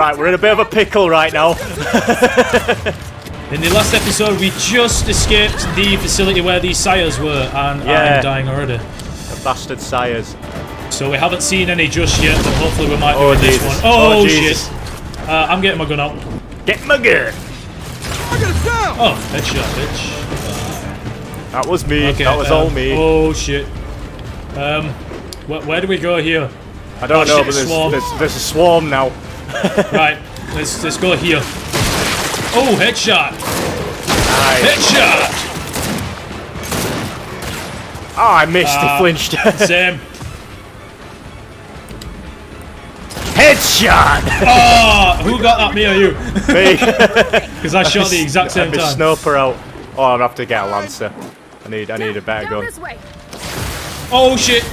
Right, we're in a bit of a pickle right now. In the last episode, we just escaped the facility where these sires were, and Yeah. I'm dying already. The bastard sires. So we haven't seen any just yet, but hopefully we might Oh, in this Jesus. one. Oh, Oh, shit. Uh, I'm getting my gun out. Get my gun. Oh, headshot, bitch. That was me. Okay, that was um, all me. Oh, shit. Um, wh where do we go here? I don't oh, know, shit, but there's, there's, there's a swarm now. right, let's let's go here. Oh, headshot! Nice. Headshot! Oh, I missed. Uh, he flinched. Sam. Headshot. Oh, who got that, me or you? me. Because I shot the exact same Had my time. sniper out. Oh, I'll have to get a lancer. I need. I need a better gun. Oh shit!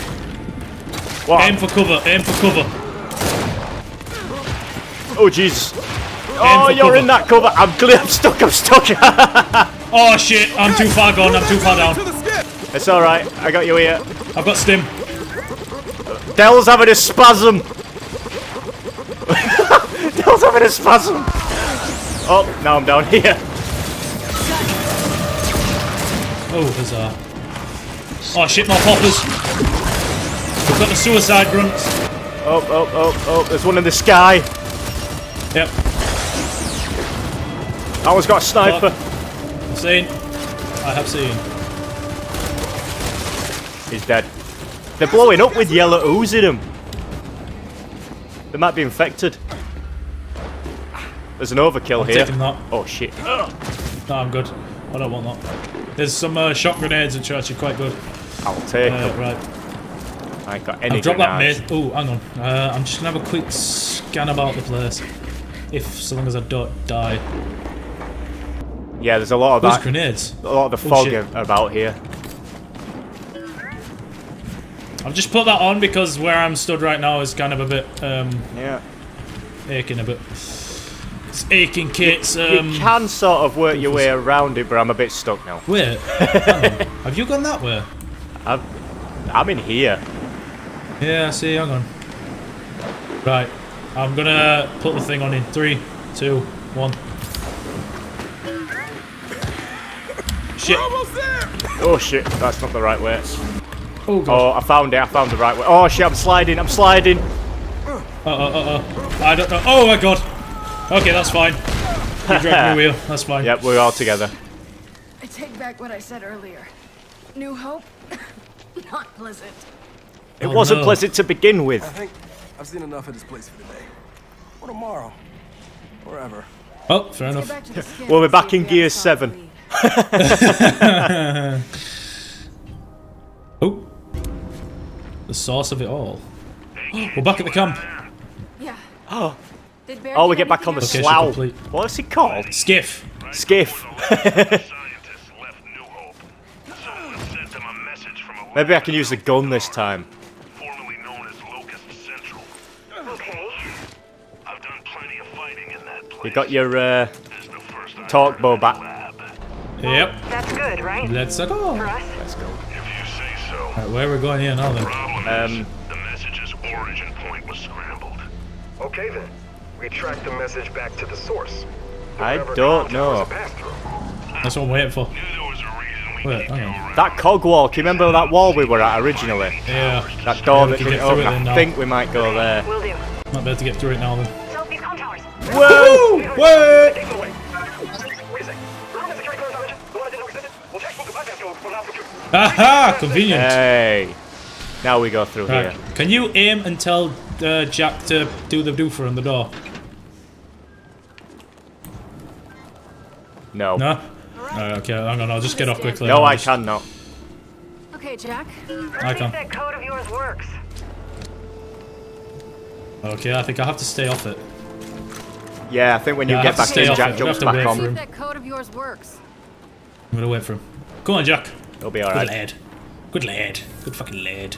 What? Aim for cover, aim for cover. Oh Jesus. Oh, you're cover. in that cover. I'm clear. I'm stuck. I'm stuck. Oh shit, I'm too far gone, I'm too far down. it's all right. I got you here. I've got stim. Del's having a spasm. Del's having a spasm. Oh, now I'm down here. Oh, huzzah. Oh shit, more poppers. We've got the suicide grunts. Oh, oh, oh, oh. There's one in the sky. Yep, That one's got a sniper. I've seen. I have seen. He's dead. They're blowing up with yellow ooze in them. They might be infected. There's an overkill I'm here. taking that. Oh shit. No, I'm good. I don't want that. There's some uh, shot grenades which are actually quite good. I'll take Uh, them. right. I ain't got any I've dropped that grenades. mid. Oh, hang on. Uh, I'm just gonna have a quick scan about the place. If, so long as I don't die. Yeah, there's a lot of Those that. grenades. A lot of the Oh, fog about here. I've just put that on because where I'm stood right now is kind of a bit um, Yeah. aching a bit. It's aching, Kate's. Um, you can sort of work your way around it, but I'm a bit stuck now. Wait, on. have you gone that way? I'm, I'm in here. Yeah, I see, hang on. Right, I'm gonna put the thing on in three, two, one. Shit. Oh shit, that's not the right way. Oh god. Oh, I found it. I found the right way. Oh shit, I'm sliding. I'm sliding. Uh oh, uh oh. I don't know. Oh my god. Okay, that's fine. You dragged me wheel. That's fine. Yep, we're all together. I take back what I said earlier. New Hope? Not pleasant. It Oh, wasn't no. pleasant to begin with. I think I've seen enough of this place for today. Or tomorrow. Or ever. Oh, fair Get enough. back to the skip Well, we're back in if we have Gear 7. Oh. The source of it all. We're back at the camp. Yeah. Oh, Did oh, we get get back on the anything Location slough. complete. What's it called? Skiff. Skiff. Scientists left New Hope. Someone sent them a message from a Maybe I can use the gun this time. You got your uh, This is the first I've talk bow back. Yep. That's good, right? Let's go. Let's go. If you say so. Right, where are we going here now then? Problem Um, is, the message's origin point was scrambled. Okay then. We track the message back to the source. I don't know. towers it passed through. That's what I'm waiting for. Knew there was a reason we Wait, keep hang you on. around. That cog wall. Can you remember that wall we were at originally? Yeah. That door Yeah, we that can didn't get through open. it then I now. think we might go there. We'll do. Might be able to get through it now then. Whoa! Whoa! Take them away. Wait a sec. Remember the security clearance I mentioned? The one I didn't know existed? We'll check the bypass code from now Aha! Convenient. Hey. Now we go through Right. here. Can you aim and tell uh, Jack to do the doofer on the door? No. No? Alright, okay, hang on, I'll just get off quickly. No, I'll I just- cannot. Okay, Jack. I Let's can. if that code of yours works. Okay, I think I have to stay off it. Yeah, I think when you Yeah, I get have to back stay in, off it. Jack jumps have to back wait on. for See him. if that code of yours works. I'm gonna wait for him. Come on, Jack. It'll be alright. Good lad. Good lad. Good fucking lad.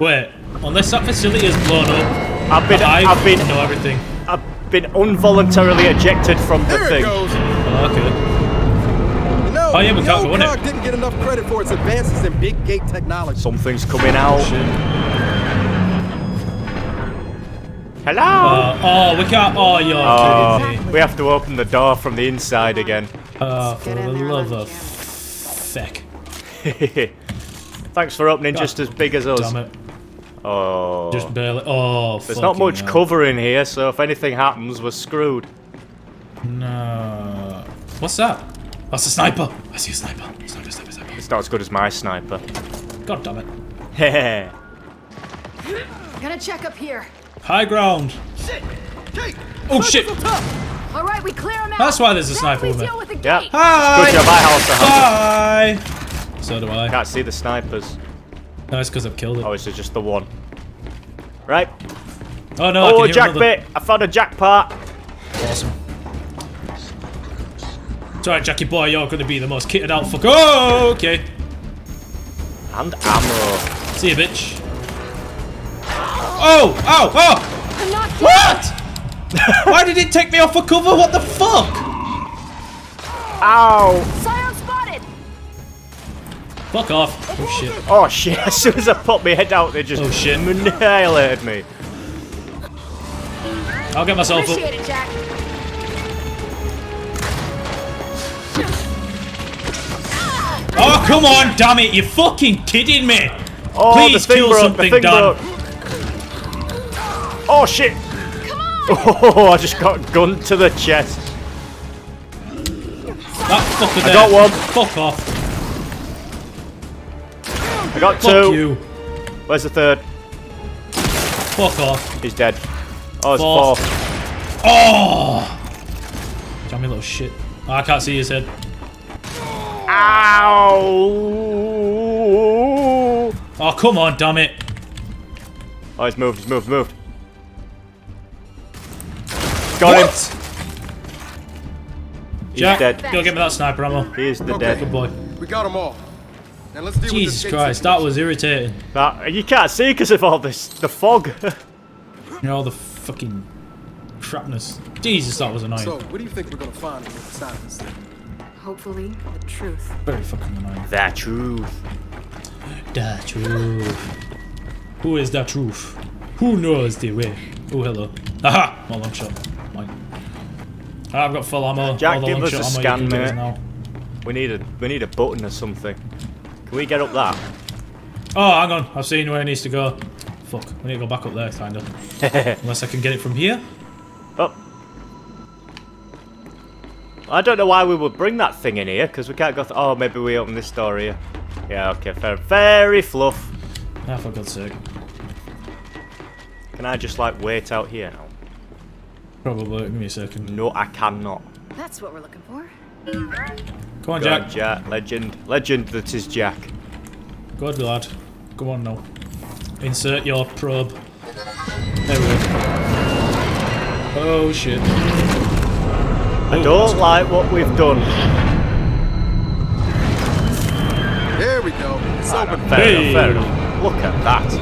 Wait, unless that facility is blown up, I've been, I I've been, know everything. I've been involuntarily ejected from the There thing. it goes. Oh, okay. No, Oh, yeah, we the can't go in it. didn't get enough credit for its advances in big gate technology. Something's coming out. Shit. Hello! Uh, oh, we can't. Oh, you're Oh, kidding me. we have to open the door from the inside again. Uh, for Get the love of him feck. Thanks for opening just as big as us. Damn it. Oh. Just barely. Oh, There's not much hell. cover in here, so if anything happens, we're screwed. No. What's that? That's a sniper. I see a sniper. Sniper, sniper, sniper. It's not as good as my sniper. God damn it. Hehe. Gonna check up here. High ground. Oh, shit. Oh shit. All right, we clear him out. That's why there's a sniper we over there. deal with the Yep. Hi. Good job, I house. Hi. So do I. Can't see the snipers. No, it's because I've killed it. Oh, is it just the one? Right. Oh no, I Oh, can hear jack bit! I found a jackpot. Awesome. It's alright, Jackie boy, you're gonna be the most kitted out fuck. Oh, okay. And ammo. See you, bitch. Oh, Oh! oh! I'm not. What? Why did it take me off for cover? What the fuck? Ow! Scion spotted. Fuck off. Oh shit. Oh shit, as soon as I popped my head out, they just Oh, shit. annihilated me. I'll get myself up. It, Jack. Oh, come on, damn it. You're fucking kidding me. Oh, Please the thing kill broke, something, the thing Dan. Oh shit! Oh, I just got gunned to the chest. That fucker there. got one. Fuck off. I got Fuck two. you. Where's the third? Fuck off. He's dead. Oh, it's Fourth. fourth. Oh! Damn you little shit. Oh, I can't see his head. Ow! Oh, come on, damn it. Oh, he's moved, he's moved, moved. Got him. He's Jack, dead. go get me that sniper ammo. He is the Okay. dead. Good boy. We got them all. Now let's deal Jesus with this Christ, that was irritating. That, you can't see because of all this, the fog. You know, all the fucking crapness. Jesus, that was annoying. So, what do you think we're gonna find on the other side of this thing? Hopefully, the truth. Very fucking annoying. the truth. The truth. Who is the truth? Who knows the way? Oh, hello. Aha! My long shot. I've got full ammo. Jack, All the give us a scan, you can give us mate. We need a, we need a button or something. Can we get up that? Oh, hang on. I've seen where it needs to go. Fuck. We need to go back up there, kind of. Unless I can get it from here. Oh. I don't know why we would bring that thing in here, because we can't go Oh, maybe we open this door here. Yeah, okay, fair. Very fluff. Ah, for God's sake. Can I just, like, wait out here now? Probably. Give me a second. No, I cannot. That's what we're looking for. Come on, Go on, Jack. Jack. Legend. Legend that is Jack. Good lad. Go on now. Insert your probe. There we go. Oh shit. I don't like what we've done. There we go. It's open. Fair Hey. enough, fair enough. Look at that.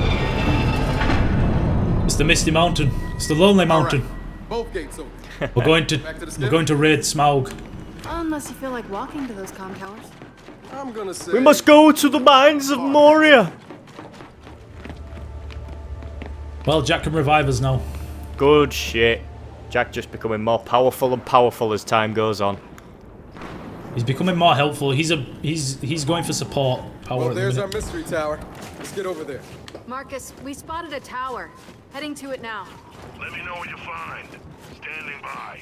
It's the Misty Mountain. It's the Lonely Mountain. Both gates open. We're going to to we're going to raid Smaug. Unless you feel like walking to those com towers. I'm gonna say. We must go to the mines of Moria. Well, Jack can revive us now. Good shit. Jack just becoming more powerful and powerful as time goes on. He's becoming more helpful. He's a he's he's going for support power. Well, at the there's our mystery tower. Let's get over there. Marcus, we spotted a tower. Heading to it now. Let me know what you find. Standing by.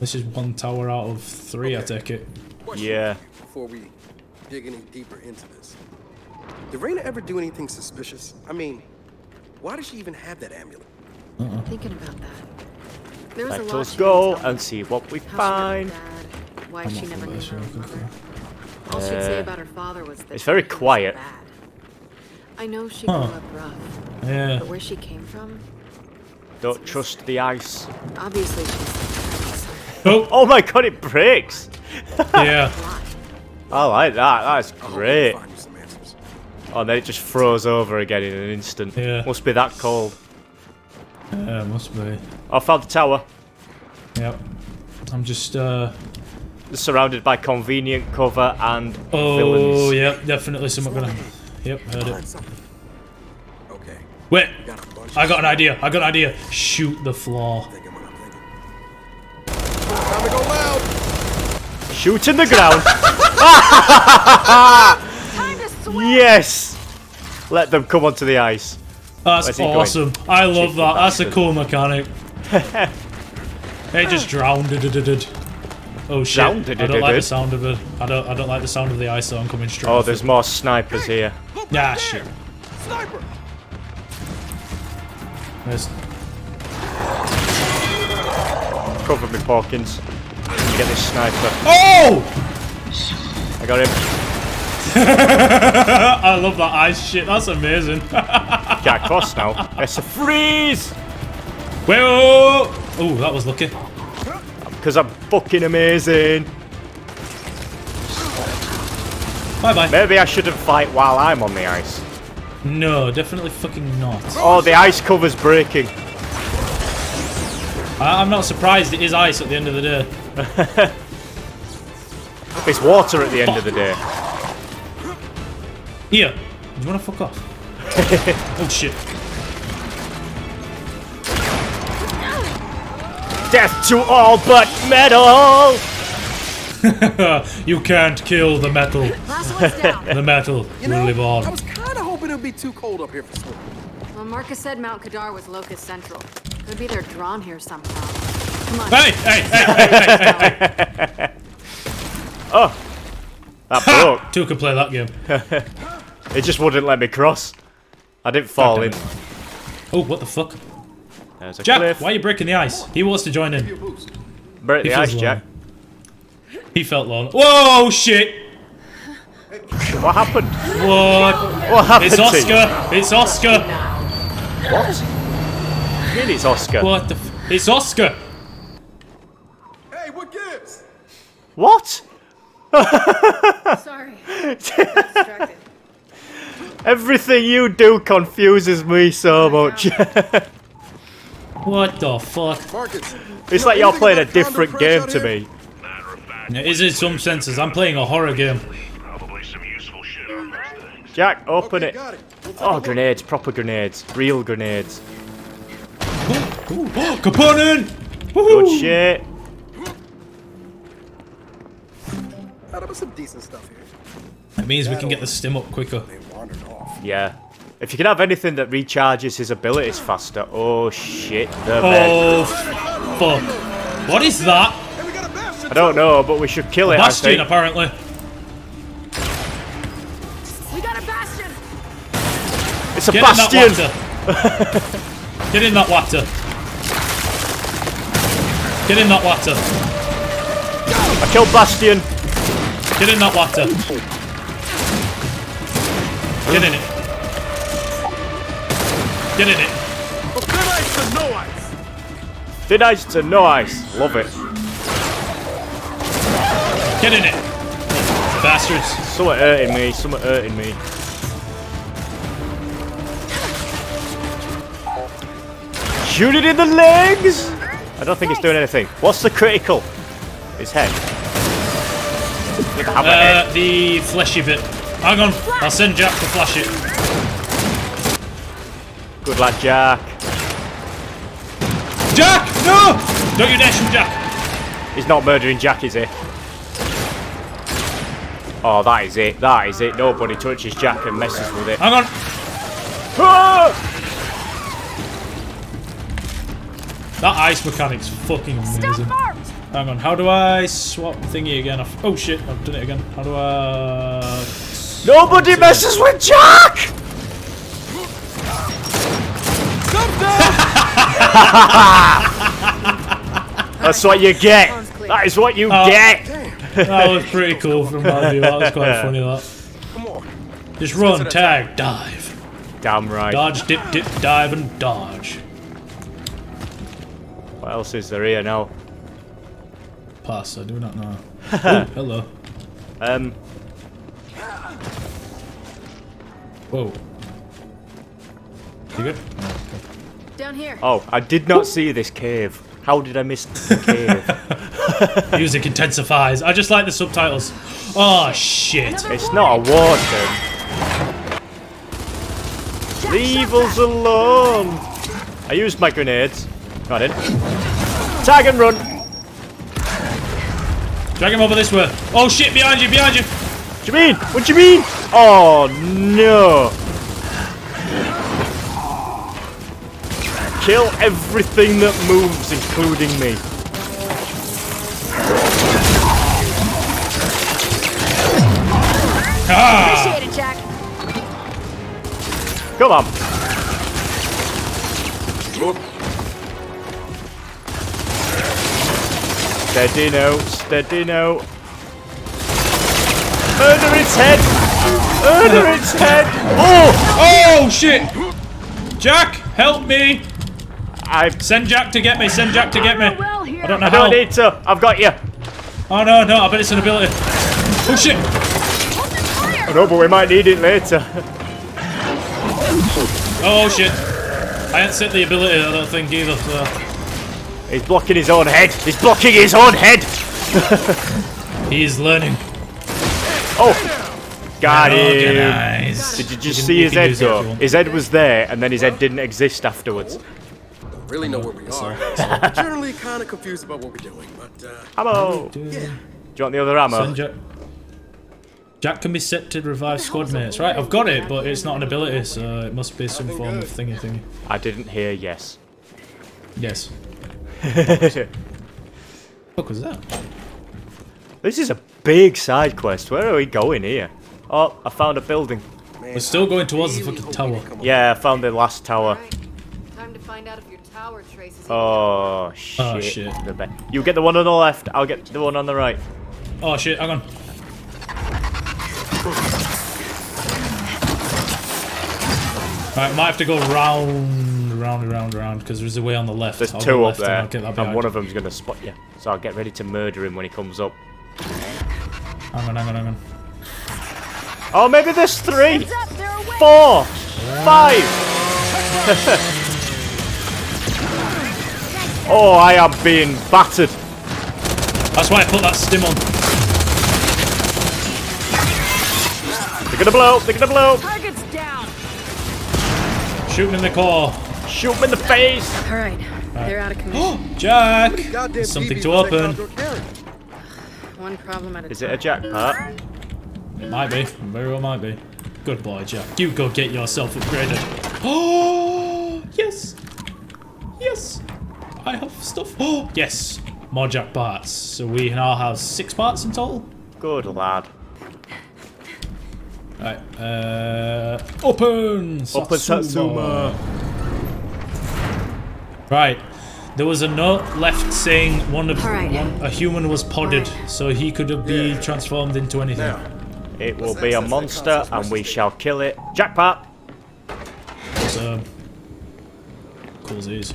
This is one tower out of three, I take it. Question Yeah. Before we dig any deeper into this, did Reyna ever do anything suspicious? I mean, why does she even have that amulet? Thinking about that. There was a Let lot us she go didn't and see what we How she met find. her dad, why I'm she never for knew her mother. All she'd say Uh, about her father was that it's very he was quiet. bad. I know she Huh. grew up rough, Yeah. but where she came from, Don't trust the ice. obviously she's Oh, Oh my god, it breaks! yeah. I like that. That's I hope we great. Find you some answers. Oh, and then it just froze over again in an instant. Yeah. Must be that cold. Yeah, must be. I found the tower. Yep. I'm just uh Surrounded by convenient cover and Oh villains. yep, definitely something gonna Yep, heard it. Okay. Wait, Got I got an idea. I got an idea. Shoot the floor. thinking what I'm thinking. Time to go loud. Shoot in the ground. Time to swim! yes. Let them come onto the ice. That's Where's he going? awesome. I love Cheeky that. That's a cool mechanic. They just drowned. Oh shit! Drowned, I don't like the sound of it. I don't. I don't like the sound of the ice zone coming straight. Oh, there's it. more snipers here. Look Yeah, right shit. Sniper. There's- Cover me, Porkins. You get this sniper. Oh! I got him. I love that ice shit. That's amazing. Can't cross now. It's a freeze. Whoa! Oh, that was lucky. Because I'm fucking amazing. Bye bye. Maybe I shouldn't fight while I'm on the ice. No, definitely fucking not. Oh, the ice cover's breaking. I, I'm not surprised it is ice at the end of the day. It's water at the end of the day. Here, do you want to fuck off? oh shit. Death to all but metal! you can't kill the metal. Last one's down. The metal You will know, live on. I was kind of hoping it would be too cold up here for swimming. well, Marcus said Mount Kadar was Locust Central. Could be they're drawn here somehow. Come on. Hey, hey, hey, hey, hey, hey. Oh, that broke. Two can play that game. It just wouldn't let me cross. I didn't fall in. Oh, what the fuck? There's a Jack, cliff. why are you breaking the ice? He wants to join in. Break He the feels ice, Jack. He felt lonely. Whoa, shit! What happened? What? What happened It's to you? Oscar! It's Oscar! What? You mean it's Oscar? What the f- It's Oscar! Hey, what gives? What? Sorry. Everything you do confuses me so much. What the fuck? Marcus. it's like y'all playing a different game to me. Matter of It is in some senses. I'm playing a horror game. probably some useful shit on those things. Jack, open Okay, it. it. We'll Oh, grenades, proper grenades, real grenades. Ooh, Component! Good shit. Oh, there was some decent stuff here. That means we can get the stim up quicker. They wandered off. Yeah. If you can have anything that recharges his abilities faster. Oh shit, the oh, bed. Oh, f- fuck. What is that? Hey, we got a bastion. I don't know, but we should kill it. I Bastion, think. apparently. We got a bastion! It's a Get bastion. in that. Get in that water. Get in that water. I killed Bastion. Get in that water. Get in it. Get in it. Thin ice to no ice. Thin ice to no ice. Love it. Get in it. Bastards. Something hurting me. Something hurting me. Shoot it in the legs. I don't think it's doing anything. What's the critical? His head. With the. Uh, the fleshy bit. Hang on. I'll send Jack to flash it. Good lad, Jack. Jack! No! Don't you dare shoot Jack. He's not murdering Jack, is he? Oh, that is it. That is it. Nobody touches Jack and messes with it. Hang on. Ah! That ice mechanic's fucking amazing. Hang on. How do I swap thingy again? Oh shit, I've done it again. How do I... Nobody messes with Jack! That's what you get. That is what you Oh. get. That was pretty cool from my view. That was quite funny, that. Come on. Just run, tag, dive. Damn right. Dodge, dip, dip, dive, and dodge. What else is there here now? Pass, I do not know. oh, hello. Um, Whoa. You good? Down here. oh, I did not see this cave. How did I miss the cave? Music intensifies. I just like the subtitles. Oh, shit. Another It's not a war term. Leave us alone. I used my grenades. Got it. Tag and run. Drag him over this way. Oh shit, behind you, behind you. What do you mean? What do you mean? Oh no! Kill everything that moves, including me. Ah! Appreciate it, Jack. Come on. Steady now, steady now. Murder its head! Murder its head! Oh! Oh shit! Jack, help me! I, Send Jack to get me. Send Jack to get me. I don't know I how. don't need to. I've got you. Oh no, no, I bet it's an ability. Oh shit! I know, but we might need it later. Oh shit! I hadn't set the ability, I don't think either. So. He's blocking his own head. He's blocking his own head. He's learning. Oh, got him. Did you just see his head use it if you though? His head was there, and then his head didn't exist afterwards. Don't really know where we are. so I'm generally kind of confused about what we're doing, but uh, Ammo. Do you want the other ammo? Send Jack. Jack can be set to revive squad mates. Right, I've got it, but it's not an ability, so it must be some form of thingy thingy. I didn't hear yes. Yes. What was that? This is a big side quest. Where are we going here? Oh, I found a building. man, We're still going towards the fucking tower. come Yeah, I found the last tower. Right. Time to find out if your traces. Oh shit. Oh, shit. The be- you get the one on the left. I'll get the one on the right. Oh shit, hang on. Right, might have to go round, round, round, round, because there's a way on the left. There's I'll two go up left and there, I'll get that and one of them's gonna spot you. So I'll get ready to murder him when he comes up. Hang on, hang on, hang on. Oh, maybe there's three, Heads up, four, five. oh, I am being battered. That's why I put that stim on. They're gonna blow. They're gonna blow. Target's down. Shoot him in the core. Shoot him in the face. All right, they're out of commission. Oh, Jack! Something TVs to open. One problem at a Is time. it a jackpot? It might be. Very well might be. Good boy, Jack. You go get yourself upgraded. Oh, yes. Yes. I have stuff. Oh, yes. More Jack parts. So we now have six parts in total. Good lad. Right. Uh, open. Open Satsuma. Right. There was a note left saying one of All right. one, a human was podded, so he could be Yeah. transformed into anything. Now, It will be a monster, and we shall kill it. Jackpot. So cool as these.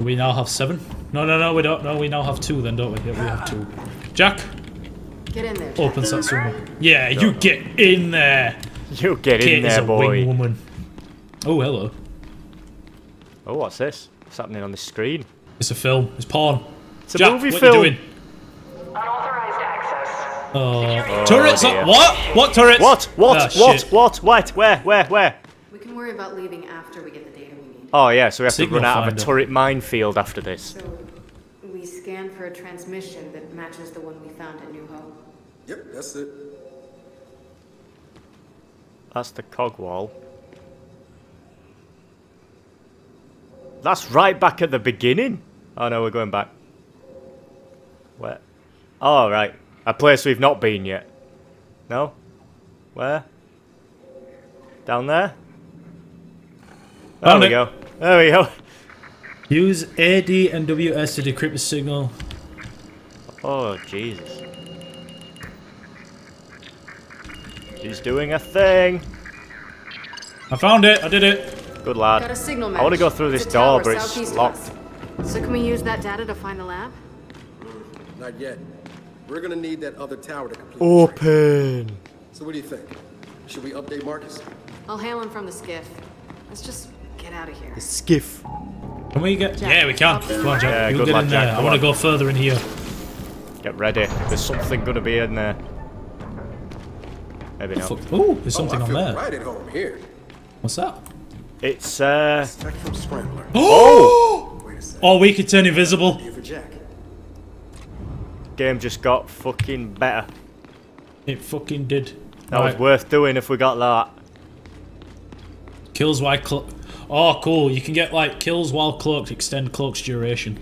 We now have seven. No, no, no, we don't. No, we now have two. Then, don't we? Yeah, we have two. Jack, Get in there. Jack. open Satsuma. Yeah, you get in there. You get in Kait is there, a boy. wing woman. Oh, hello. Oh, what's this? What's happening on the screen? It's a film. It's porn. It's a Jack, movie what film. you doing? Unauthorized access. Oh, turrets! dear. what? What turrets? What? What? Ah, what? shit. What? What? Where? Where? Where? We can worry about leaving after we get the data we need. Oh yeah, so we have Signal to run out of a finder. turret minefield after this. So we scan for a transmission that matches the one we found at New Hope. yep, that's it. That's the cog wall. That's right back at the beginning. Oh no, we're going back. Where? Oh right, a place we've not been yet. No? Where? Down there? There Found we it. go. There we go. Use AD and WS to decrypt the signal. Oh Jesus. She's doing a thing. I found it. I did it. Good Got a lad. signal match. I want to go through this It's a tower door, but it's southeast locked. So can we use that data to find the lab? Not yet. We're gonna need that other tower to complete. the train. Open. So what do you think? Should we update Marcus? I'll hail him from the skiff. Let's just get out of here. The Skiff. Can we get? Jack, yeah, we can. up. Come on, Jack. Yeah, you good get lad, in there. Jack, I want to go further in here. Get ready. There's something gonna be in there. Maybe not. Fuck. Oh, there's something oh, I on there. right at home here. What's that? It's uh. Tech from Scrambler. Oh! Wait a sec. Oh, we could turn invisible. Here for Jack. Game just got fucking better. It fucking did. That was worth doing if we got that. Kills while clo- Oh, cool. You can get like kills while cloaked, extend cloak's duration.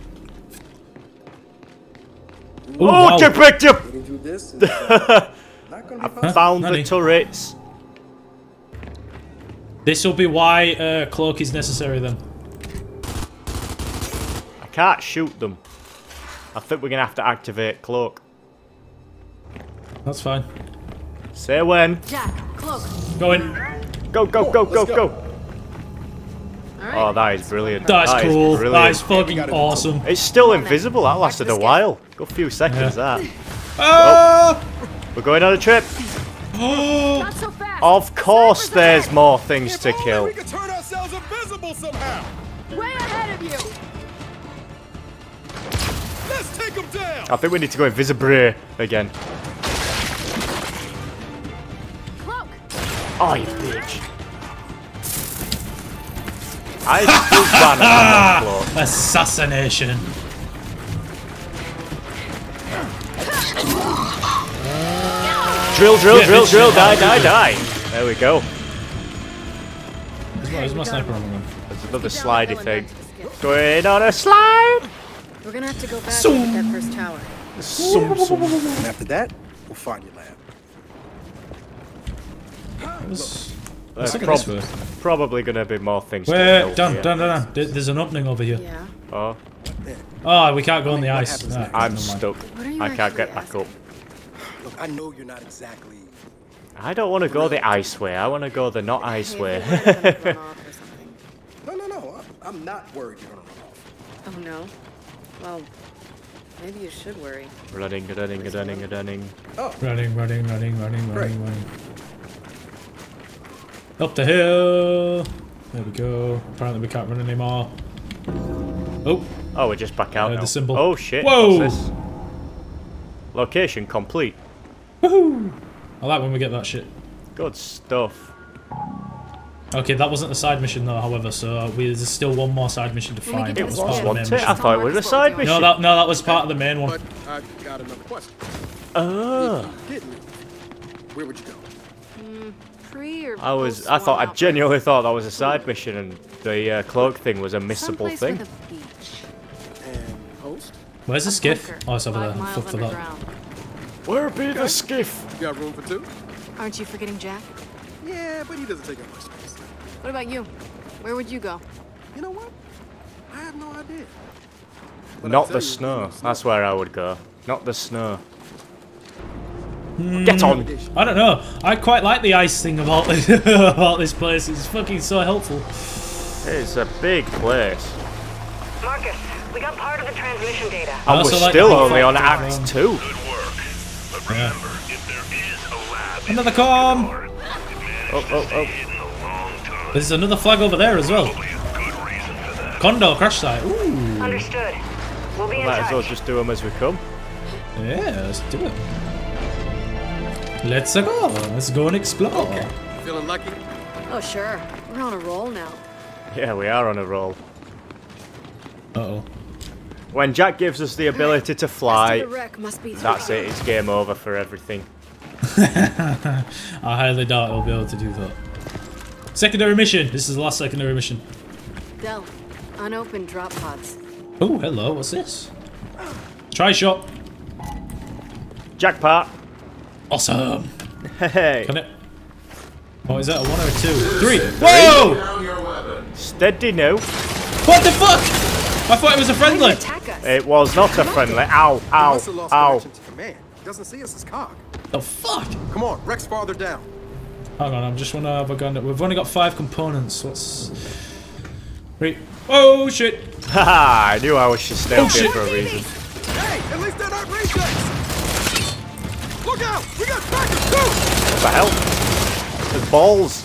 Ooh, Oh, wow. get picked up! Getting this is not gonna be fun. Found Nanny. the turrets. This will be why uh, cloak is necessary then. I can't shoot them. I think we're gonna have to activate cloak. That's fine. Say when. Jack, cloak. Go in. Go, go, go, go, go. go. All right. Oh, that is brilliant. That's That is cool. brilliant. That is fucking awesome. It's still invisible. That lasted a while. Good few seconds, Yeah. that. Oh! We're going on a trip. Not so. Of course there's ahead. more things to kill. could turn ourselves invisible somehow. Way ahead of you. Let's take them down. I think we need to go invisible again. Cloak. Oh, you bitch. I still ban on cloak. Assassination. Drill, drill, Yeah, drill, drill, yeah, die, die, die. There we go. Where's my, sniper on again? There's another slidey thing. and back to the skip. Going on a slide. We're gonna have to go back Zoom. and that first tower. Sum, sum. And after that, we'll find your lab. Where's- There's look at this prob- way. probably going to be more things to Wait, kill done, done, done, done. There's an opening over here. Yeah. Oh, Oh, we can't go on the ice. happens Ah. I'm stuck. What are you I can't get back asking? up. Look, I know you're not exactly. I don't want to go the ice way. I want to go the not ice way. if you're worried I'm gonna run off or something. No, no, no. I'm, I'm not worried you're gonna run off. Oh no. Well, maybe you should worry. running, running, running, running. Oh, Running, running, running, running, running, running. Up the hill. There we go. Apparently we can't run anymore. Oh, Oh, we're just back out Uh, now. the symbol. Oh shit! Whoa! What's this? Location complete. woohoo! I like when we get that shit. Good stuff. Okay, that wasn't a side mission though, however, so we, there's still one more side mission to find. get That to was part of the main it? mission. I thought it was a side mission. No, that, no, that was part of the main one. but I got another question. Oh. Didn't? Where would you go? Pre or I was. I thought. I outbreak? genuinely thought that was a side mission, and the uh, cloak thing was a missable thing. with a beach. And host? Where's the A skiff? bunker, Oh, it's over there. miles Fuck for that. underground. Where be the skiff? You got room for two? Aren't you forgetting Jack? Yeah, but he doesn't take up much space. What about you? Where would you go? You know what? I have no idea. But I'll Not the you, snow. That's where I would go. Not the snow. Get on. I don't know. I quite like the ice thing about this, about this place. It's fucking so helpful. It's a big place. Marcus, we got part of the transmission data. I And also we're like still the only on Act um, 2. Good work. But remember, if there is a lab Another the com. North, it managed Oh, oh, oh. hidden a. There's another flag over there as well. Probably a good reason for that. Condor crash site. Ooh. Understood. We'll be in Might as well just do them as we come. Yeah, let's do it. Let's go. Let's go and explore. Okay. Feeling lucky? Oh sure. We're on a roll now. Yeah, we are on a roll. Uh oh. When Jack gives us the ability to fly, of the wreck must be that's it. It's game over for everything. I highly doubt I'll be able to do that. Secondary mission. This is the last secondary mission. Del, unopened drop pods. Oh, hello. What's this? Try shot. Jackpot. Awesome. Hey. Can it? Oh, is that a one or a two? Three. Whoa! Steady now. What the fuck? I thought it was a friendly. he attack us? It was not a friendly. Ow, He must have ow, lost ow. to command. He doesn't see us as cog. The fuck? Come on, Rex farther down. Hang on, I'm just wanna have a gun. We've only got five components. What's? Three. Oh shit! Haha, I knew I was just stay Oh, up here for a reason. Hey, at least they're not rejects! Look out! We got backers too! What the hell? There's balls.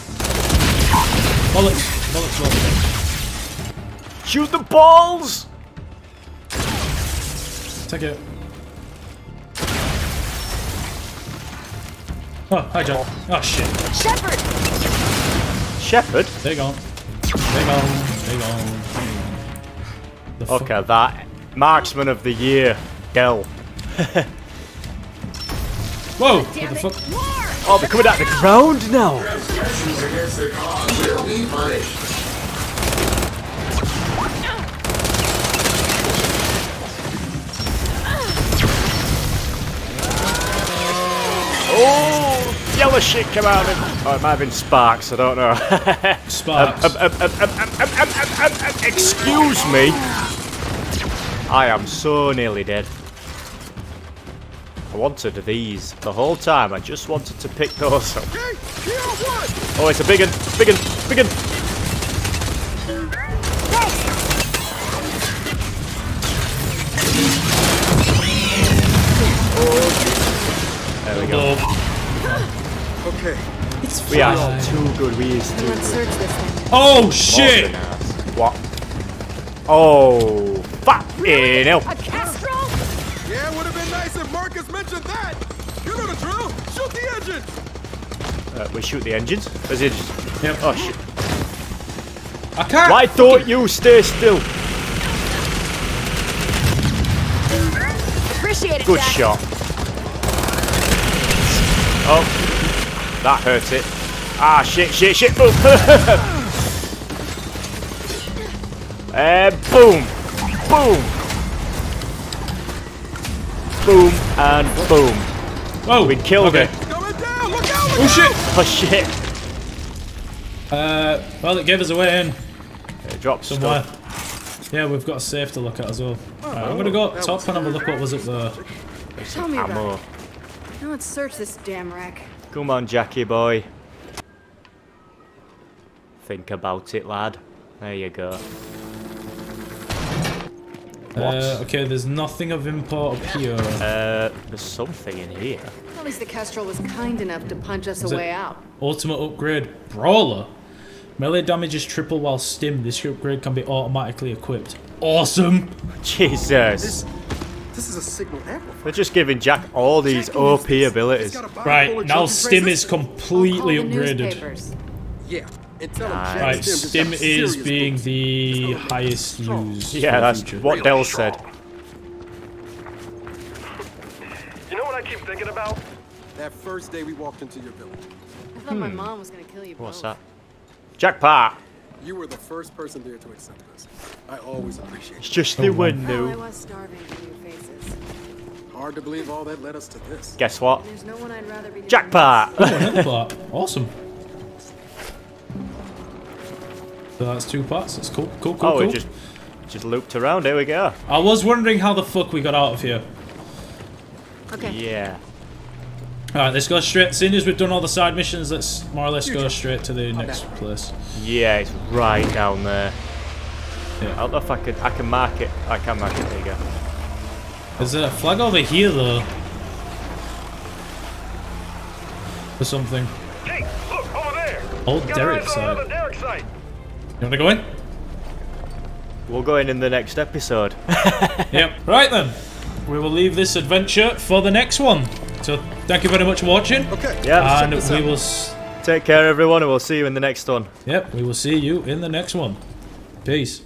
Bullets. Bullets. Bullets. Shoot the balls! Take it. Oh, hi, John. Oh, shit. Shepard! Shepherd? They're gone. They're gone. They're gone. The Okay, that marksman of the year, Del. Whoa! What the fuck? Oh, they're coming out the ground now! Oh! Yellow shit come out of it! Oh, it might have been Sparks, I don't know. sparks. Excuse me! I am so nearly dead. I wanted these the whole time. I just wanted to pick those up. Oh, it's a big one, big one, big one. There we go. Oh, Okay. We are too good. We is too Let's search this thing. oh shit! What? Oh, fucking hell. Marcus mentioned that. You know the drill. Shoot the engine. Uh, we shoot the engines. There's the engines. Yep. Oh shit. I can't. Why don't you stay still? Appreciate it, Good Jack. shot. Oh, that hurt it. Ah, shit, shit, shit. Boom. and boom. Boom. Boom and boom. Whoa! We killed okay. it. Coming down. Look out. Look Oh shit! Oh shit. Uh, well, it gave us a way in It dropped somewhere. stuff. Yeah, we've got a safe to look at as well. Alright, I'm gonna go up top and have a look what was up there. Tell me about Ammo. it. Now let's search this damn wreck. Come on, Jackie boy. Think about it, lad. There you go. Uh, okay, there's nothing of import up here. Uh, there's something in here. At least the Kestrel was kind enough to punch us Is a way out. Ultimate upgrade, Brawler. Melee damage is triple while stim. This upgrade can be automatically equipped. Awesome! Jesus. This, this is a signal amplifier. They're just giving Jack all these OP abilities. It's got a body full Right, now stim phrases. is completely I'll call the upgraded. Yeah. And tell him Nice. Right, stim is being boost. the highest used. Yeah, that's future. what Del said. You know what I keep thinking about? That first day we walked into your building, I thought my hmm. mom was gonna kill you What's both. that? Jackpot! you were the first person there to accept us. I always appreciate it. It's just Oh, the wow. Well, I was starving for new faces. Hard to believe all that led us to this. Guess what? There's no one I'd rather be Jackpot! Oh, another uh, part. Awesome. So that's two parts. That's cool. Cool, cool, Oh, cool. it just just looped around. Here we go. I was wondering how the fuck we got out of here. Okay. Yeah. Alright, let's go straight. Seeing as we've done all the side missions, let's more or less go straight to the next place. Yeah, it's right down there. Yeah. I don't know if I could. I can mark it. I can mark it. There you go. Is there a flag over here, though. For something. Hey, look, over there. Old Got Derek eyes side. Derek site. You wanna go in? We'll go in in the next episode. Yep. Right then. We will leave this adventure for the next one. So, thank you very much for watching. Okay. Yeah. And we out. will. S- Take care, everyone, and we'll see you in the next one. yep, we will see you in the next one. Peace.